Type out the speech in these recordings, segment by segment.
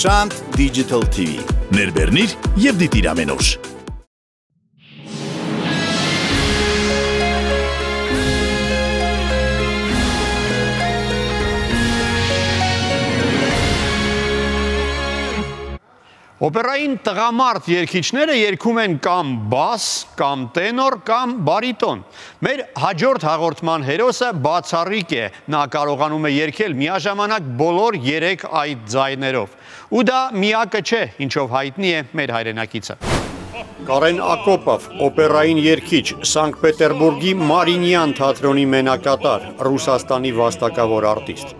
Շանթ Digital TV։ Ներբեռնիր եւ դիտիր ամեն օր։ Օպերային տղամարդ երգիչները երգում են կամ բաս, կամ տենոր, կամ բարիտոն։ Մեր հաջորդ հաղորդման հերոսը բացառիկ է, նա կարողանում է երգել միաժամանակ բոլոր 3 այդ ձայներով։ Ու դա միակը չէ, ինչով հայտնի է մեր հայրենակիցը։ Կարեն Ակոպով, օպերային երգիչ, Սանկտ Պետերբուրգի Մարինյան թատրոնի մենակատար, Ռուսաստանի վաստակավոր արտիստ։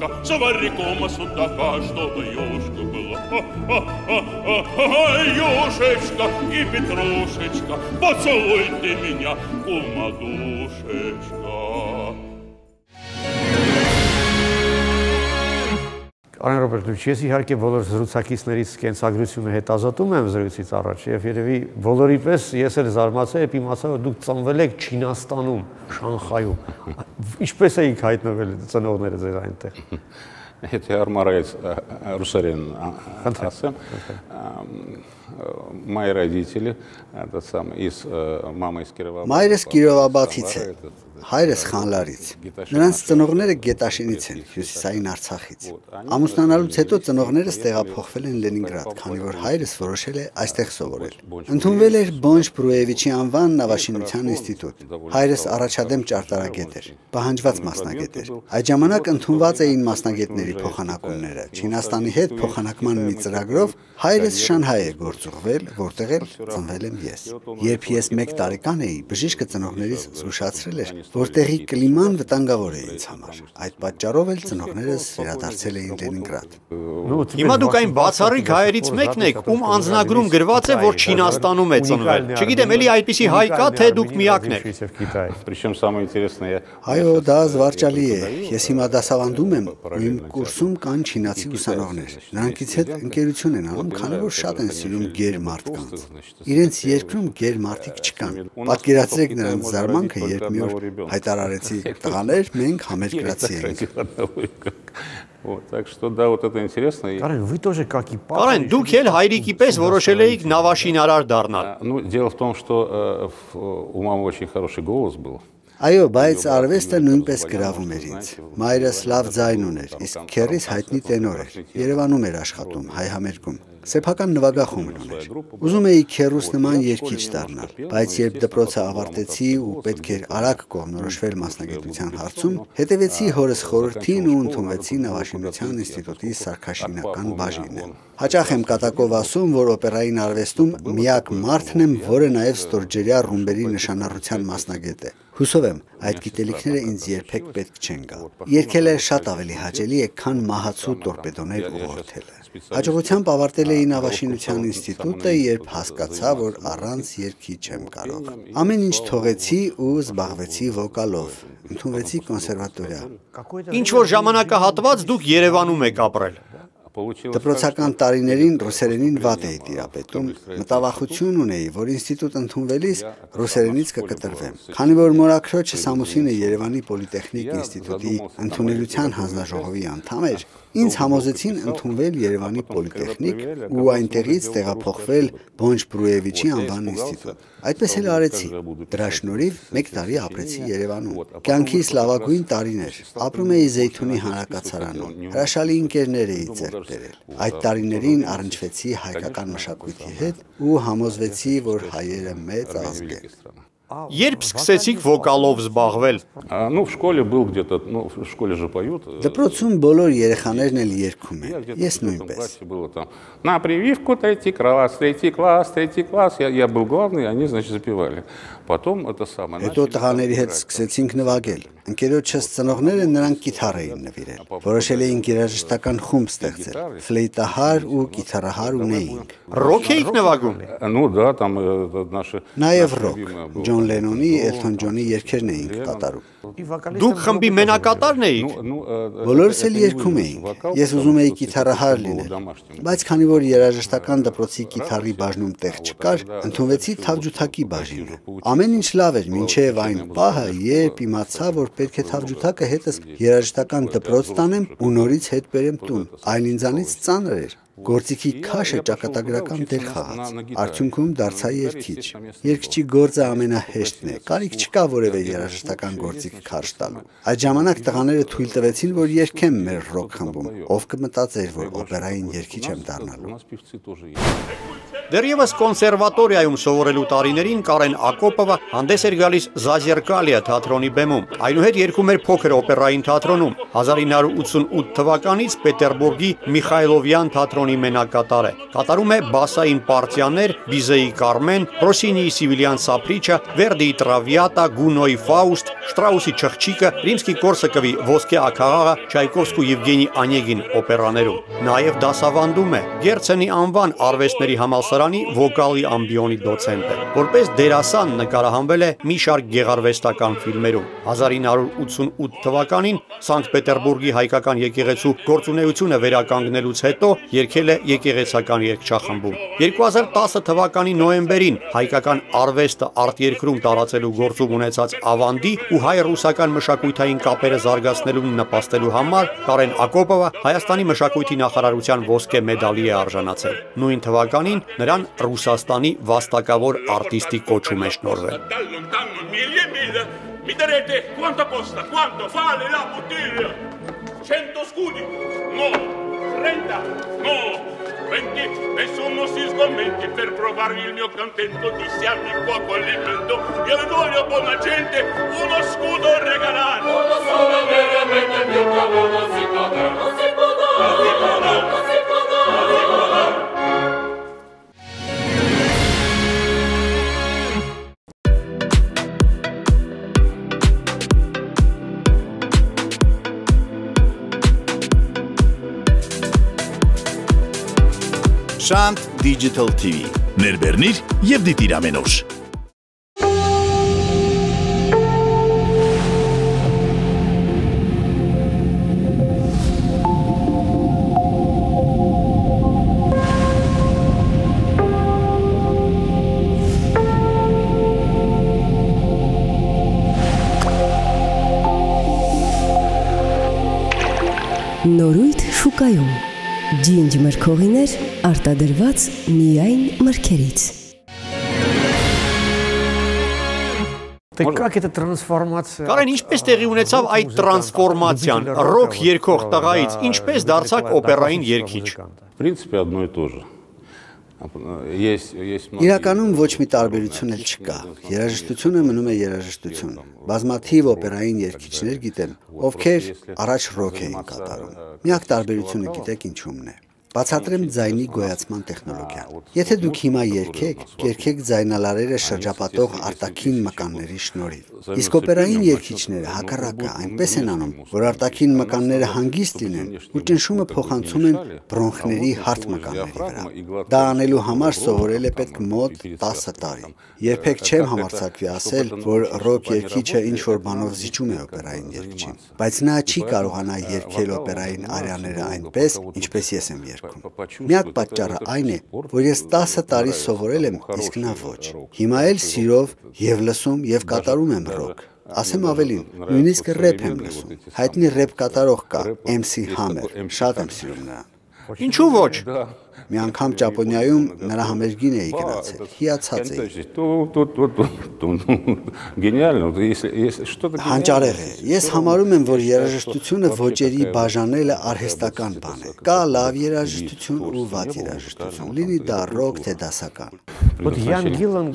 голубушка, завари кума судака, чтобы юшка была. Ай, юшечка и петрушечка, поцелуй ты меня, кума душечка. Արեն Ռոբերտ, ես իհարկե բոլոր զրուցակիցներից կենսագրությունը հետազոտում եմ զրույցից առաջ եւ երևի բոլորի պես ես էլ զարմացա եւ իմացա որ դուք ծնվել եք Չինաստանում, Շանխայում։ Ինչպես էիք հայտնվել ծնողները ձեր այնտեղ։ Это армарец русарин асем. Мои родители, это сам из мама из Кирова. Մայրս Կիրովաբադից է, հայրս Խանլարից։ Նրանց ծնողները Գետաշինից են, հյուսիսային Արցախից։ Ամուսնանալուց հետո ծնողներս տեղափոխվել են Լենինգրադ, քանի որ հայրս որոշել է այստեղ սովորել։ Ընդունվել էր Բոնջ Բրուևիչի անվան Նավաշինության ինստիտուտ։ Հայրս առաջադեմ ճարտարագետ էր, պահանջված մասնագետ էր։ Այդ ժամանակ ընդունված էին մասնագետների փոխանակումները։ Չինաստանի հետ փոխանակման մի ծրագրով հայրս Շանհայ է գործուղվել, որտեղ էլ ծնվել եմ ես։ Երբ ես 1 տարեկան էի, բժիշկը ծնողներիս զգուշացրել էր, որտեղի կլիման վտանգավոր է ինձ համար։ Այդ պատճառով էլ ծնողներս վերադարձել էին Լենինգրադ։ Հիմա դուք այն բացառիկ հայերից մեկն եք, ում անձնագրում գրված է, որ Չինաստանում է ծնվել։ Չգիտեմ, էլի այդպիսի հայ կա, թե դուք միակն եք։ Причем самое интересное, Այո, դա զվարճալի է։ Ես հիմա դասավանդում եմ, ու իմ կուրսում կան չինացի ուսանողներ։ Նրանքից հետ ընկերություն են անում, քանի որ շատ են սիրում գեր մարդկանց։ Իրենց երկրում գեր մարդիկ չկան։ Պատկերացրեք նրանց զարմանքը, երբ մի օր հայտարարեցի տղաներ, մենք համերկրացի ենք։ Вот, так что да, вот это интересно. И, Կարեն, вы тоже как и папа. Կարեն, դուք էլ հայրիկի պես որոշել էիք նավաշինարար դառնալ։ а, Ну, дело в том, что э, в- у мамы очень хороший голос был. Այո, բայց արվեստը նույնպես գրավում էր ինձ։ Մայրս լավ ձայն ուներ, իսկ քեռիս հայտնի տենոր էր։ Երևանում էր աշխատում, հայ համերգում։ Սեփական նվագախումբ ուներ։ Ուզում էի քեռուս նման երգիչ դառնալ, բայց երբ դպրոցը ավարտեցի ու պետք էր արագ կողմնորոշվել մասնագիտության հարցում, հետևեցի հորս խորհրդին ու ընդունվեցի Նավաշինության ինստիտուտի սարքաշինական բաժինը։ Հաճախ եմ կատակով ասում, որ օպերային արվեստում միակ մարդն եմ, որը նաև ստորջերյա ռումբերի նշանառության մասնագետ է։ Հուսով եմ, այդ գիտելիքները ինձ երբեք պետք չեն գա։ Երկելը շատ ավելի հաճելի է, քան մահացու տորպեդոներ ուղղորդելը։ Հաջողությամբ ավարտել էի նավաշինության ինստիտուտը, երբ հասկացա, որ առանց երգի չեմ կարող։ Ամեն ինչ թողեցի ու զբաղվեցի վոկալով։ Ընդունվեցի կոնսերվատորիա։ Ինչ որ ժամանակահատված դուք Երևանում եք ապրել։ Դպրոցական տարիներին ռուսերենին վատ էի տիրապետում։ Մտավախություն ունեի, որ ինստիտուտ ընդունվելիս ռուսերենից կկտրվեմ։ Քանի որ մորաքրոջը Սամուսինը Երևանի Պոլիտեխնիկ ինստիտուտի ընդունելության հանձնաժողովի անդամ էր, ինձ համոզեցին ընդունվել Երևանի Պոլիտեխնիկ ու այնտեղից տեղափոխվել Բոնջ Բրուևիչի անվան ինստիտուտ։ Այդպես էլ արեցի։ Դրա շնորհիվ 1 տարի ապրեցի Երևանում։ Կյանքիս լավագույն տարիներ։ Ապրում էի Զեյթունի հանրակացարանում։ Հրաշալի ընկերներ էի ձեռք բերել։ Այդ տարիներին առնչվեցի հայկական մշակույթի հետ ու համոզվեցի, որ հայերը մեծ ազգ են։ Երբ սկսեցիք վոկալով զբաղվել։ А, ну, в школе был где-то, ну, в школе же поют. э, Դպրոցում բոլոր երեխաներն էլ երգում Я են։ где-то Ես в пятом նույնպես։ классе было там. На прививку третий класс, третий класс, третий класс. Я, я был главный, они, значит, запевали. Потом это самое. Հետո начали там տղաների հետ играть. սկսեցինք նվագել։ Ընկերոջս ծնողները նրան կիթառ էին նվիրել։ Որոշել էինք երաժշտական խումբ ստեղծել։ Ֆլեյտահար ու կիթառահար ունեինք։ Ռոք էիք նվագում։ Ну да, там э, наши... Նաև ռոք։ Ջոն Ջոն Լենոնի, Էլթոն Ջոնի երգերն էինք կատարում։ Դուք խմբի մենակատարն էիք։ Բոլորս էլ երգում էինք։ Ես ուզում էի կիթառահար լինել, բայց քանի որ երաժշտական դպրոցի կիթառի բաժնում տեղ չկար, ընդունվեցի թավջութակի բաժինը։ Ամեն ինչ լավ էր, մինչև այն պահը, երբ իմացա, որ պետք է թավջութակը հետս երաժշտական դպրոց տանեմ ու նորից հետ բերեմ տուն։ Այն ինձանից ծանր էր։ Գործիքի քաշը ճակատագրական դեր խաղաց։ Արդյունքում դարձա երկիչ։ Երկչի գործը ամենահեշտն է։ Կարիք չկա որևէ երաժշտական գործիք քաշ տալու։ Այդ ժամանակ տղաները թույլ տվեցին, որ երգեմ մեր ռոք խմբում։ Ով կմտածեր, որ օպերային երգիչ եմ դառնալու։ Դեռևս կոնսերվատորիայում սովորելու տարիներին Կարեն Ակոպովը հանդես էր գալիս Զազերկալիա թատրոնի բեմում։ Այնուհետ երգում էր փոքր օպերային թատրոնում։ 1988 թվականից Պետերբուրգի Միխայլովյան թատրոնի մենակատար է։ Կատարում է բասային պարտիաներ Բիզեի Կարմեն, Ռոսինիի Սիվիլյան Սափրիչը, Վերդիի Տրավիատա, Գունոյի Ֆաուստ, Շտրաուսի Չղջիկը, Ռիմսկի-Կորսակովի Ոսկե աքաղաղը, Չայկովսկու Եվգենի Անեգին օպերաներում։ Նաև դասավանդում է Գերցենի անվան արվեստների համալսարան համալսարանի վոկալի ամբիոնի դոցենտ է։ Որպես դերասան նկարահանվել է մի շարք գեղարվեստական ֆիլմերում։ 1988 թվականին Սանկտ Պետերբուրգի հայկական եկեղեցու գործունեությունը վերականգնելուց հետո երգել է եկեղեցական երգչախմբում։ 2010 թվականի նոեմբերին հայկական արվեստը արտերկրում տարածելու գործում ունեցած ավանդի ու հայ-ռուսական մշակութային կապերը զարգացնելուն նպաստելու համար Կարեն Ակոպովը Հայաստանի մշակույթի նախարարության ոսկե մեդալի է արժանացել։ Նույն թվականին նրան Ռուսաստանի վաստակավոր արտիստի կոչում է շնորհվել։ Da lontano miglia e miglia mi darete quanto costa? Quanto vale la bottiglia? 100 scudi? No. 30? No. 20? Nessuno si sgommenti per provarvi il mio contento Dissi amico a fallimento Io le voglio buona gente uno scudo regalare Uno solo veramente più cavolo non si può dare Non si può dare Non si può dare Non si può dare Շանթ Digital TV։ Ներբեռնիր եւ դիտիր ամեն օր։ Նորույթ շուկայում։ Ջինջ մրգողիներ արտադրված միայն մրգերից։ Так как эта трансформация? Կարեն ինչպես տեղի ունեցավ այդ տրանսֆորմացիան ռոք երգող տղայից, ինչպես դարձաք օպերային երգիչ։ В принципе, одно и то же. Ես ես Իրականում ոչ մի տարբերություն էլ չկա։ Երաժշտությունը մնում է երաժշտություն։ Բազմաթիվ օպերային երգիչներ գիտեմ, ովքեր առաջ ռոք էին կատարում։ Միակ տարբերությունը գիտեք ինչումն է։ Բացատրեմ ձայնի գոյացման տեխնոլոգիան։ Եթե դուք հիմա երգեք, երգեք ձայնալարերը շրջապատող արտաքին մկանների շնորհիվ։ Իսկ օպերային երգիչները հակառակը այնպես են անում, որ արտաքին մկանները հանգիստ լինեն ու ճնշումը փոխանցում են բրոնխների հարթ մկանների վրա։ Դա անելու համար սովորել է պետք մոտ 10 տարի։ Երբեք չեմ համարձակվի ասել, որ ռոք երգիչը ինչ որ բանով զիջում է օպերային երգչին, բայց նա չի կարողանա երգել օպերային արյաները այնպես, ինչպես ես եմ երգում։ Միակ պատճառը այն է, որ ես 10 տարի սովորել եմ, իսկ նա ոչ։ Հիմա էլ սիրով եւ լսում եւ կատարում եմ ռոք։ Ասեմ ավելին, նույնիսկ ռեփ եմ լսում։ Հայտնի ռեփ կատարող կա, MC Hammer, շատ եմ սիրում նրան։ Ինչու ոչ։ Մի անգամ Ճապոնիայում նրա համերգին էի գնացել։ Հիացած էի։ Հանճարեղ է։ Ես համարում եմ, որ երաժշտությունը ոճերի բաժանելը արհեստական բան է։ Կա լավ երաժշտություն ու վատ երաժշտություն, լինի դա ռոք թե դասական։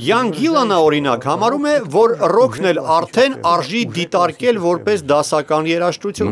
Յան Գիլանը օրինակ համարում է, որ ռոքն էլ արդեն արժի դիտարկել որպես դասական երաժշտություն։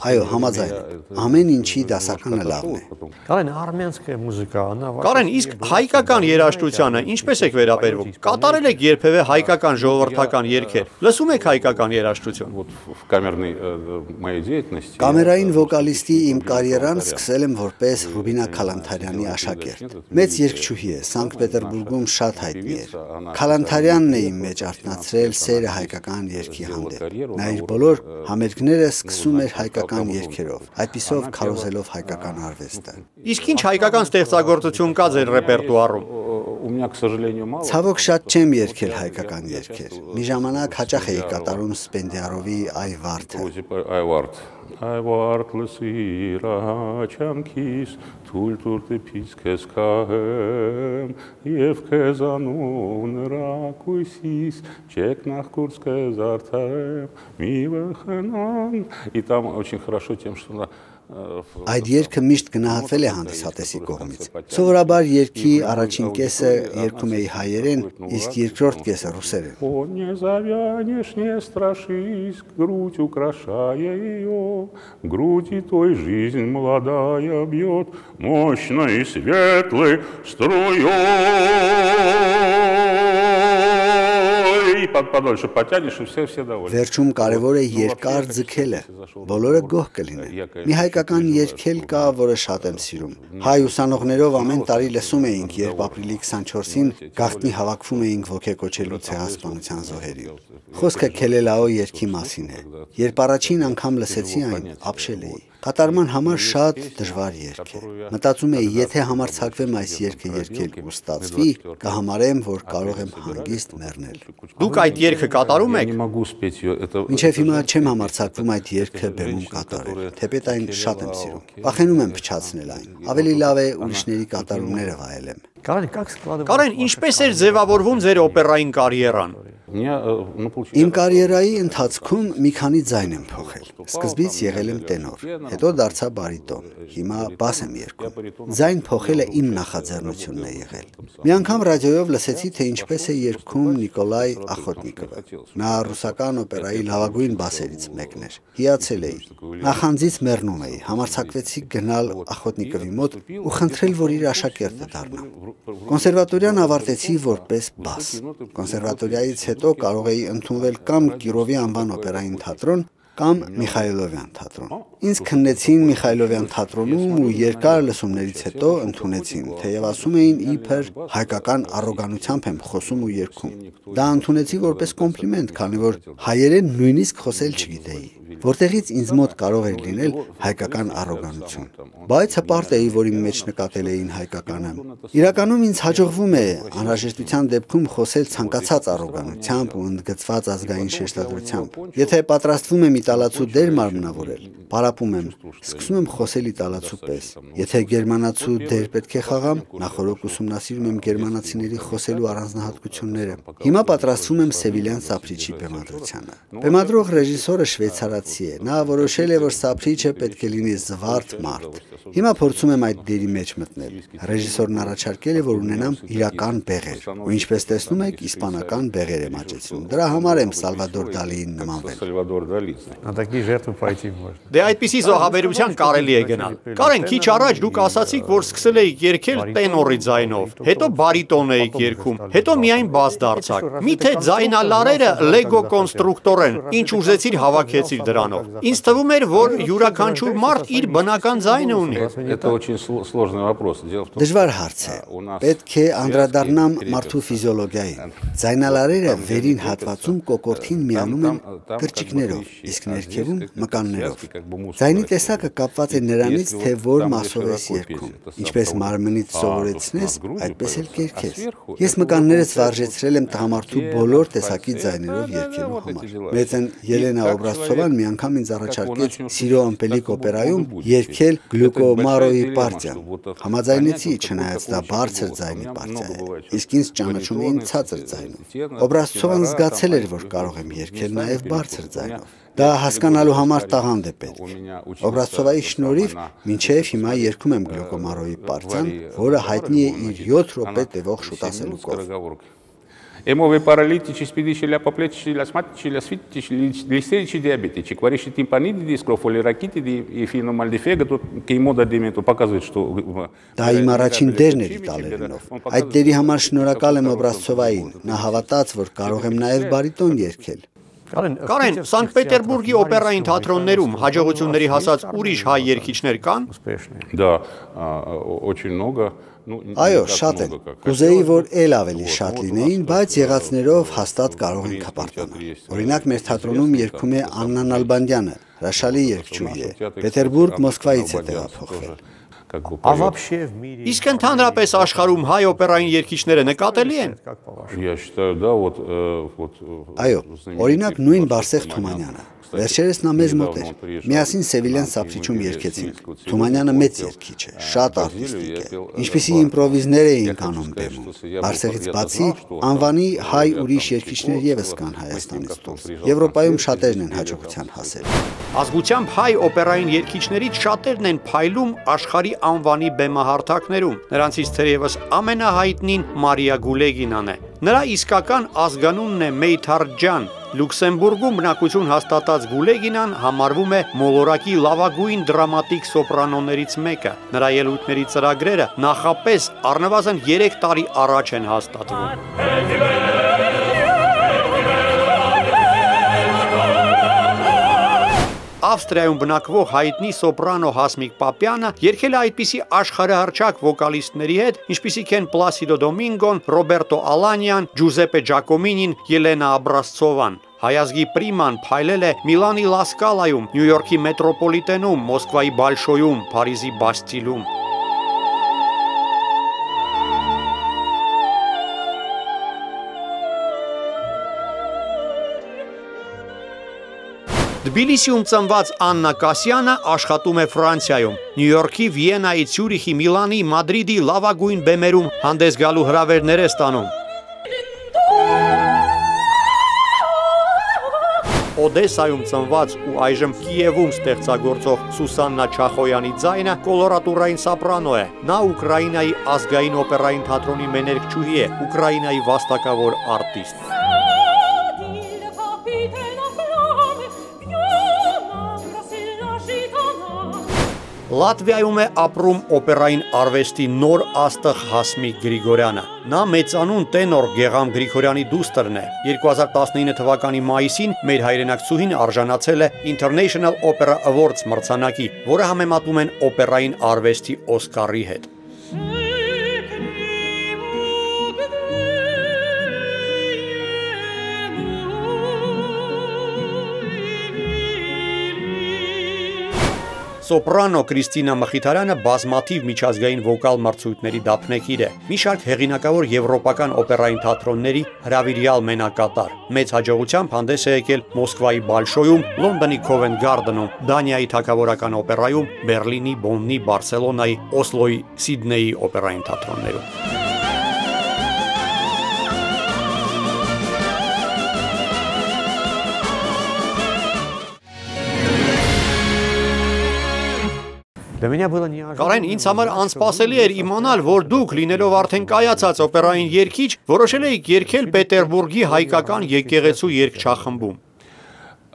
Այո, համաձայն։ Ամեն ինչի դասականը լավն է։ Կարեն, армянская музыка, она Կարեն, իսկ հայկական երաժշտությանը ինչպես եք վերաբերվում։ Կատարել եք երբևէ հայկական ժողովրդական երգեր։ Լսում եք հայկական երաժշտություն։ Вот в камерной э, моей деятельности... Կամերային վոկալիստի իմ կարիերան սկսել եմ որպես Ռուբինա Քալանթարյանի աշակերտ։ Մեծ երգչուհի է, Սանկտ Պետերբուրգում շատ հայտնի էր։ Քալանթարյանն է իմ մեջ արտնացրել սերը հայկական երգի հանդեպ։ Նա իր բոլոր համերգները սկսում էր հայկական երգերով, այդպիսով քարոզելով հայկական արվեստը։ Իսկ ինչ հայկական ստեղծագործություն կա ձեր ռեպերտուարում։ У меня, к сожалению, мало. Ցավոք շատ չեմ երգել հայկական երգեր։ Մի ժամանակ հաճախ էի կատարում Սպենդիարովի Այ վարդը։ Ոզիպ Այվարդ Այվարդ լսիր ահաչանքիս, թուլ տուրտի պից կեզ կահեմ, Եվ կեզ անուն ռակույսիս, չեք նախկուրց կեզ արդարեմ, մի վխնան։ И там очень хорошо тем, что она Այդ երգը միշտ գնահատվել է հանդիսատեսի կողմից։ Սովորաբար երգի առաջին կեսը երգում էի հայերեն, իսկ երկրորդ կեսը ռուսերեն։ О, не завянешь, не страшись, грудь украшая её, груди той жизнь молодая бьет, мощной и светлой струей. Под- Подольше потянешь, и все, все довольны. Վերջում կարևոր է երկար ձգելը։ Բոլորը գոհ կլինեն։ Մի հայկական երգ էլ կա, որը շատ եմ սիրում։ Հայ ուսանողներով ամեն տարի լսում էինք, երբ ապրիլի 24-ին գաղտնի հավաքվում էինք ոգեկոչելու ցեղասպանության զոհերին։ Խոսքը Քելելաո երգի մասին է։ Երբ առաջին անգամ լսեցի այն, ապշել էի։ Կատարման համար շատ դժվար երգ է։ Մտածում եի, եթե համարցակվեմ այս երգը երգել ու ստացվի, կհամարեմ, որ կարող եմ հանգիստ մեռնել։ Դուք այդ երգը կատարում եք։ Մինչև հիմա չեմ համարցակվում այդ երգը բեմում կատարել, թեպետ այն շատ եմ սիրում։ Վախենում եմ փչացնել այն։ Ավելի լավ է ուրիշների կատարումները վայելեմ։ Կարեն, ինչպես էր ձևավորվում ձեր օպերային կարիերան։ Իմ կարիերայի ընթացքում մի քանի ձայն եմ փոխել։ Սկզբից եղել եմ տենոր, հետո դարձա բարիտոն, հիմա բաս եմ երգում։ Ձայն փոխելը իմ նախաձեռնությունն է եղել։ Մի անգամ ռադիոյով լսեցի, թե ինչպես է երգում Նիկոլայ Ախոտնիկովը։ Նա ռուսական օպերայի լավագույն բասերից մեկն էր։ Հիացել էի։ Նախանձից մեռնում էի, համարցակվեցի գնալ Ախոտնիկովի մոտ ու խնդրել, որ իր աշակերտը դառնամ։ Կոնսերվատորիան ավարտեցի որպես բաս։ Կոնսերվատորիայից հետո կարող էի ընդունվել կամ Կիրովի անվան օպերային թատրոն, կամ Միխայելովյան թատրոն։ Ինձ քննեցին Միխայելովյան թատրոնում ու երկար լսումներից հետո ընդունեցին, թեև ասում էին իբր հայկական առոգանությամբ եմ խոսում ու երգում։ Դա ընդունեցի որպես կոմպլիմենտ, քանի որ հայերեն նույնիսկ խոսել չգիտեի, որտեղից ինձ մոտ կարող էր լինել հայկական առոգանություն։ Բայց հպարտ էի, որ իմ մեջ նկատել էին հայկականը։ Իրականում ինձ հաջողվում է անհրաժեշտության դեպքում խոսել ցանկացած առոգանությամբ ու ընդգծված ազգային շեշտադրությամբ։ Եթե պատրաստվում եմ իտալացու դեր մարմնավորել։ Պարապում եմ, սկսում եմ խոսել իտալացու պես։ Եթե գերմանացու դեր պետք է խաղամ, նախորդ ուսումնասիրում եմ գերմանացիների խոսելու առանձնահատկությունները։ Հիմա պատրաստվում եմ Սևիլյան Սափրիչի բեմադրությանը։ Բեմադրող ռեժիսորը շվեյցարացի է։ Նա որոշել է, որ Սափրիչը պետք է լինի զվարթ մարդ։ Հիմա փորձում եմ այդ դերի մեջ մտնել։ Ռեժիսորն առաջարկել է, որ ունենամ իրական բեղեր։ Ու ինչպես տեսնում եք, իսպանական բեղեր եմ աճեցնում։ Դրա համար եմ Սալվադոր Դալիին նմանվել։ Սալվադոր Դալին На такие жертвы пойти можно. Դե այդպիսի զոհաբերության կարելի է գնալ։ Կարեն, քիչ առաջ դուք ասացիք, որ սկսել էիք երգել տենորի ձայնով, հետո բարիտոն էիք երգում, հետո միայն բաս դարձաք։ Միթե ձայնալարերը Lego կոնստրուկտոր են, ինչ ուզեցիր հավաքեցիր դրանով։ Ինձ թվում էր, որ յուրաքանչյուր մարդ իր բնական ձայնը ունի։ Это очень сл- сложный вопрос. Дело в том, Դժվար հարց է։ Պետք է անդրադառնամ մարդու ֆիզիոլոգիային։ Ձայնալարերը վերին հատվածում կոկորտին միանում են գրճիկներով, իսկ ներքևում մկաններով։ Ձայնի տեսակը կապված է նրանից, թե որ մասով ես երգում։ Ինչպես մարմնից սովորեցնես, այդպես էլ կերքես։ Ես մկաններս վարժեցրել եմ տղամարդու բոլոր տեսակի ձայներով երգելու համար։ Մեծն Ելենա Օբրազցովան մի անգամ ինձ առաջարկեց Սիրո ամպելիկ օպերայում երգել Գլյուկոմարոյի պարտիան։ Համաձայնեցի, չնայած դա բարձր ձայնի պարտիա է։ Իսկ ինձ ճանաչում էին ցածր ձայնում։ Օբրազցովան զգացել էր, որ կարող եմ երգել նաև բարձր ձայնով։ Դա հասկանալու համար տաղանդ է պետք։ Օբրազցովայի շնորհիվ մինչև հիմա երգում եմ Գլյուկոմարոյի պարտիան, որը հայտնի է իր 7 րոպե տևող շուտ ասելու կով։ скороговоркой. Эмовый паралитич, спидичи, ляпоплечи, лясматичи, лясфитич, листеричи, диабетичи, квариши тимпанидиди, скрофолиракитиди и финомальдифега, тут кеймода дементу показывает, что... Դա իմ առաջին դերն էր իտալերենով։ Այդ դերի համար շնորհակալ եմ Օբրասցովային։ Նա հավատաց, որ կարող եմ նաև բարիտոն երգել։ Կարեն, Սանկտ Պետերբուրգի օպերային թատրոններում հաջողությունների հասած ուրիշ հայ երգիչներ կան։ Да, очень много. Այո, շատ են։ Կուզեի, որ ել ավելի շատ լինեին, բայց եղածներով հաստատ կարող ենք հպարտանալ։ Օրինակ, մեր թատրոնում երգում է Աննա Նալբանդյանը, հրաշալի երգչուհի է։ Պետերբուրգ Մոսկվայից է տեղափոխվել։ А вообще в мире... Իսկ ընդհանրապես աշխարհում հայ օպերային երգիչները նկատելի են։ Я считаю, да, вот... э, вот э, Այո, знаменитый օրինակ նույն Բարսեղ Թումանյանը, Թումանյանը։ Վերջերս նա մեզ մոտ էր։ Միասին Սևիլյան Սափրիչում երգեցինք։ Թումանյանը մեծ երգիչ է, շատ արտիստիկ է։ Ինչպիսի իմպրովիզներ էին անում բեմում։ Բարսեղից բացի անվանի հայ ուրիշ երգիչներ եւս կան Հայաստանից դուրս։ Եվրոպայում շատերն են հաջողության հասել։ Ազգությամբ հայ օպերային երգիչներից շատերն են փայլում աշխարհի անվանի բեմահարթակներում։ Նրանցից թերևս ամենահայտնին Մարիա Գուլեգինան է։ Նրա իսկական ազգանունն է Մեյթարջան։ Լյուքսեմբուրգում բնակություն հաստատած Գուլեգինան համարվում է մոլորակի լավագույն դրամատիկ սոպրանոներից մեկը։ Նրա ելույթների ծրագրերը նախապես առնվազն 3 տարի առաջ են հաստատվում։ Ավստրիայում բնակվող հայտնի սոպրանո Հասմիկ Պապյանը երգել է այդպիսի աշխարհահռչակ վոկալիստների հետ, ինչպիսիք են Պլասիդո Դոմինգոն, Ռոբերտո Ալանյան, Ջուզեպե Ջակոմինին, Ելենա Աբրասցովան։ Հայազգի պրիման փայլել է Միլանի Լասկալայում, Նյու Յորքի մետրոպոլիտենում, Մոսկվայի Բալշոյում, Փարիզի Բաստիլում։ Թբիլիսիում ծնված Աննա Կասյանը աշխատում է Ֆրանսիայում։ Նյու Յորքի, Վիեննայի, Ցյուրիխի, Միլանի, Մադրիդի լավագույն բեմերում հանդես գալու հրավերներ է ստանում։ Օդեսայում ծնված ու այժմ Կիևում ստեղծագործող Սուսաննա Չախոյանի ձայնը կոլորատուրային սոպրանո է։ Նա Ուկրաինայի ազգային օպերային թատրոնի մեներկչուհի է, Ուկրաինայի վաստակավոր արտիստ։ Լատվիայում է ապրում օպերային արվեստի նոր աստղ Հասմիկ Գրիգորյանը։ Նա մեծանուն տենոր Գեգամ Գրիգորյանի դուստրն է։ 2019 թվականի մայիսին մեր հայրենակցուհին արժանացել է International Opera Awards մրցանակի, որը համեմատում են օպերային արվեստի Օսկարի հետ։ Սոպրանո Կրիստինա Մխիթարյանը բազմաթիվ միջազգային վոկալ մրցույթների դափնեկիր է։ Մի շարք հեղինակավոր եվրոպական օպերային թատրոնների հրավիրյալ մենակատար։ Մեծ հաջողությամբ հանդես է եկել Մոսկվայի Բալշոյում, Լոնդոնի Covent Garden-ում, Դանիայի Թագավորական օպերայում, Բերլինի, Բոննի, Բարսելոնայի, Օսլոյի, Սիդնեյի օպերային թատրոններում։ Կարեն ինձ համար անսպասելի էր իմանալ, որ դուք լինելով արդեն կայացած օպերային երգիչ, որոշել եք երգել Պետերբուրգի հայկական եկեղեցու երգչախմբում։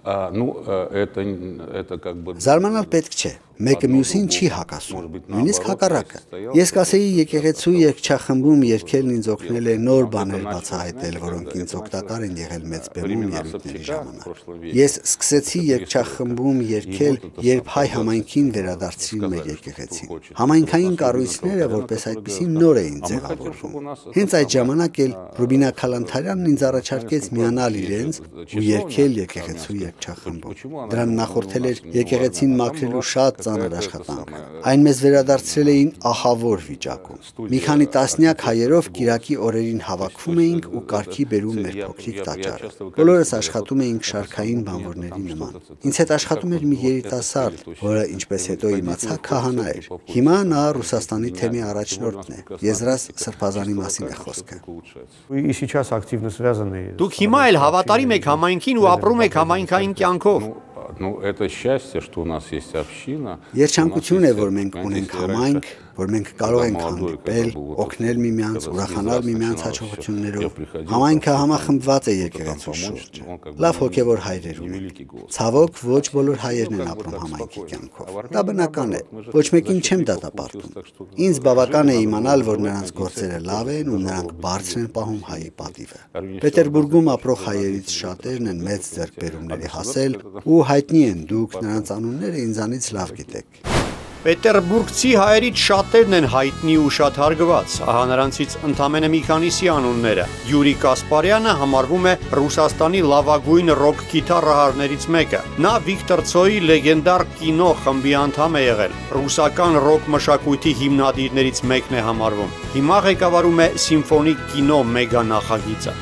А, ну, э, это, н- это как бы... Զարմանալ պետք չէ։ Մեկը մյուսին չի հակասում։ Նույնիսկ հակառակը։ Ես կասեի եկեղեցու երգչախմբում երգելն ինձ օգնել է նոր բաներ բացահայտել, որոնք ինձ օգտակար են եղել մեծ բեմում ելույթների ժամանակ։ Ես սկսեցի երգչախմբում երգել, երբ հայ համայնքին վերադարձրին մեր եկեղեցին։ Համայնքային կառույցները որպես այդպեսին նոր էին ձևավորվում։ Հենց այդ ժամանակ էլ Ռուբինա Քալանթարյանն ինձ առաջարկեց միանալ իրենց ու երգել եկեղեցու երգչախմբում։ Դրան նախորդել էր եկեղեցին մաքրելու շատ ծանր աշխատանք։ Այն մեզ վերադարձրել էին ահավոր վիճակում։ Մի քանի տասնյակ հայերով Կիրակի օրերին հավաքվում էինք ու կարգի բերում մեր փոքրիկ տաճարը։ Բոլորս աշխատում էինք շարքային բանվորների նման։ Ինձ հետ աշխատում էր մի երիտասարդ, որը ինչպես հետո իմացա քահանա էր։ Հիմա նա Ռուսաստանի թեմի առաջնորդն է։ Եզրաս Սրբազանի մասին է խոսքը։ Вы и сейчас активно связаны. Դուք հիմա էլ հավատարիմ եք համայնքին ու ապրում եք համայնքային կյանքով։ Ну, это счастье, что у нас есть община. Երջանկություն է, որ մենք ունենք համայնք, որ մենք կարող ենք հանդիպել, օգնել միմյանց, ուրախանալ միմյանց հաջողություններով։ Համայնքը համախմբված է եկեղեցու շուրջ։ Լավ հոգևոր հայրեր ունենք։ Ցավոք ոչ բոլոր հայերն են ապրում համայնքի կյանքով։ Դա բնական է։ Ոչ մեկին չեմ դատապարտում։ Ինձ բավական է իմանալ, որ նրանց գործերը լավ են ու նրանք բարձր են պահում հայի պատիվը։ Պետերբուրգում ապրող հայերից շատերն են մեծ ձեռքբերումների հասել ու հայտնի են դուք նրանց անունները ինձանից լավ գիտեք։ Պետերբուրգցի հայերից շատերն են հայտնի ու շատ հարգված։ Ահա նրանցից ընդամենը մի քանիսի անունները։ Յուրի Կասպարյանը համարվում է Ռուսաստանի լավագույն ռոք գիտարահարներից մեկը։ Նա Վիկտոր Ցոյի լեգենդար կինո խմբի անդամ է եղել։ Ռուսական ռոք մշակույթի հիմնադիրներից մեկն է համարվում։ Հիմա ղեկավարում է սիմֆոնիկ կինո մեգա նախագիծը։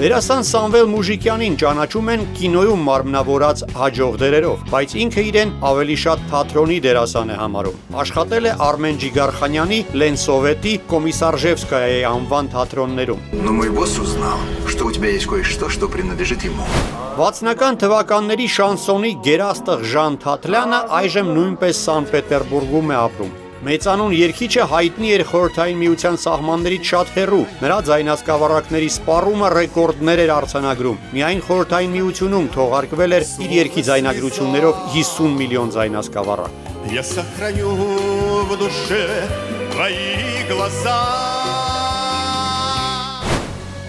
Դերասան Սամվել Մուժիկյանին ճանաչում են կինոյում մարմնավորած հաջող դերերով, բայց ինքը իրեն ավելի շատ թատրոնի դերասան է համարում։ Աշխատել է Արմեն Ջիգարխանյանի, Լեն Սովետի, Կոմիսարժևսկայայի անվան թատրոններում։ Но мой босс узнал, что у тебя есть кое-что, что принадлежит ему. 60-ական թվականների շանսոնի գերաստղ Ժան Թաթլյանը այժմ նույնպես Սան Պետերբուրգում է ապրում։ Մեծանուն երգիչը հայտնի էր խորհրդային միության սահմաններից շատ հեռու։ Նրա ձայնասկավառակների սպառումը ռեկորդներ էր արձանագրում։ Միայն խորհրդային միությունում թողարկվել էր իր երգի ձայնագրություններով 50 միլիոն ձայնասկավառակ։ Я сохраню в душе твои глаза.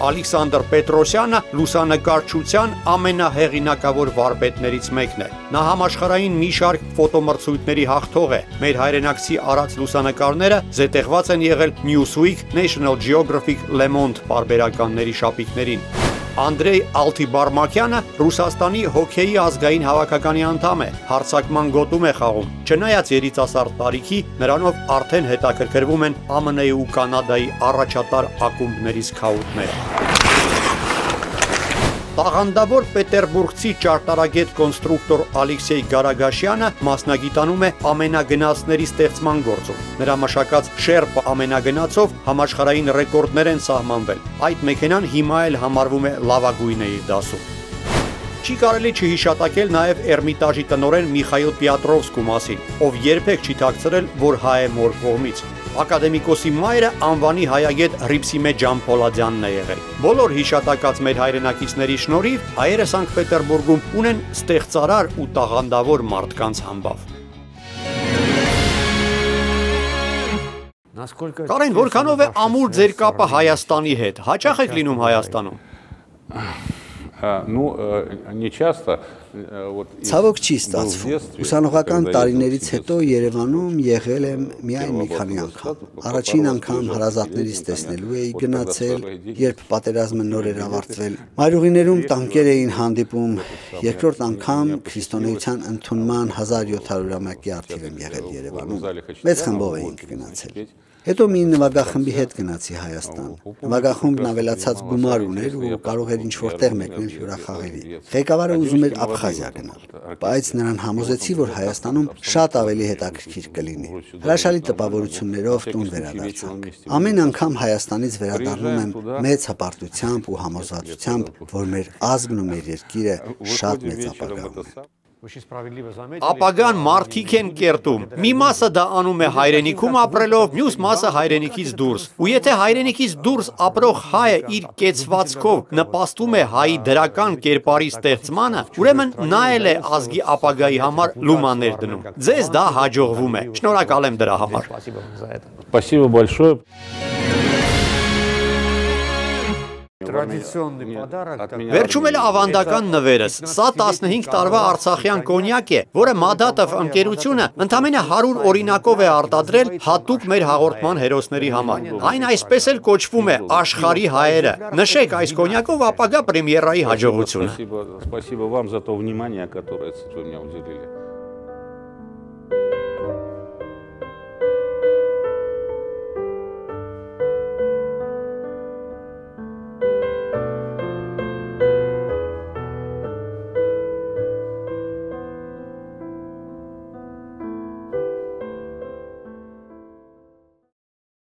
Ալեքսանդր Պետրոսյանը լուսանկարչության ամենահեղինակավոր վարպետներից մեկն է։ Նա համաշխարհային մի շարք ֆոտոմրցույթների հաղթող է։ Մեր հայրենակցի արած լուսանկարները զետեղված են եղել Newsweek, National Geographic, Le Monde պարբերականների շապիկներին։ Անդրեյ Ալթիբարմակյանը Ռուսաստանի հոկեյի ազգային հավաքականի անդամ է, հարցակման գոտում է խաղում։ Չնայած երիտասարդ տարիքի, նրանով արդեն հետաքրքրվում են ԱՄՆ-ի ու Կանադայի առաջատար ակումբների սքաուտները։ Տաղանդավոր պետերբուրգցի ճարտարագետ կոնստրուկտոր Ալեքսեյ Գարագաշյանը մասնագիտանում է ամենագնացների ստեղծման գործում։ Նրա մշակած շերպը ամենագնացով համաշխարհային ռեկորդներ են սահմանվել։ Այդ մեքենան հիմա էլ համարվում է լավագույնը իր դասում։ Չի կարելի չհիշատակել նաև Էրմիտաժի տնորեն Միխայել Պիատրովսկու մասին, ով երբեք չի թաքցրել, որ հայ է մոր կողմից։ Ակադեմիկոսի մայրը անվանի հայագետ Ռիփսիմե Ջամփոլադյանն է եղել։ Բոլոր հիշատակած մեր հայրենակիցների շնորհիվ հայերը Սանկտ Պետերբուրգում ունեն ստեղծարար ու տաղանդավոր մարդկանց համբավ։ Կարեն, որքանով է ամուր ձեր կապը Հայաստանի հետ։ Հաճախ եք լինում Հայաստանում Ну, не часто. Ցավոք չի ստացվում։ Ուսանողական տարիներից հետո Երևանում եղել եմ միայն մի քանի անգամ։ Առաջին անգամ հարազատներից տեսնելու էի գնացել, երբ պատերազմը նոր էր ավարտվել։ Մայրուղիներում տանկեր էին հանդիպում։ Երկրորդ անգամ քրիստոնեության ընդունման 1700-ամյակի արդիվ եմ եղել Երևանում։ Մեծ խմբով էինք գնացել։ Հետո մի նվագախմբի հետ գնացի Հայաստան։ Նվագախումբն ավելացած գումար ուներ ու կարող էր ինչ-որ տեղ մեկնել հյուրախաղերի։ Ղեկավարը ուզում էր Աբխազիա գնալ, բայց նրան համոզեցի, որ Հայաստանում շատ ավելի հետաքրքիր կլինի։ Հրաշալի տպավորություններով տուն վերադարձանք։ Ամեն անգամ Հայաստանից վերադառնում եմ մեծ հպարտությամբ ու համոզվածությամբ, որ մեր ազգն ու մեր երկիրը շատ մեծ ապագա ունեն։ Ապագան մարդիկ են կերտում։ Մի մասը դա անում է հայրենիքում ապրելով, մյուս մասը հայրենիքից դուրս։ Ու եթե հայրենիքից դուրս ապրող հայը իր կեցվածքով նպաստում է հայի դրական կերպարի ստեղծմանը, ուրեմն նա էլ է ազգի ապագայի համար լումաներ դնում։ Ձեզ դա հաջողվում է։ Շնորհակալ եմ դրա համար։ Спасибо большое. Традиционный подарок. Վերջում էլ ավանդական նվերս։ Սա 15 տարվա Արցախյան կոնյակ է, որը Մադատով ընկերությունը ընդամենը 100 օրինակով է արտադրել հատուկ մեր հաղորդման հերոսների համար։ Այն այսպես էլ կոչվում է Աշխարի հայերը։ Նշեք այս կոնյակով ապագա պրեմիերայի հաջողությունը։ Спасибо, спасибо вам за то внимание, которое вы мне уделили.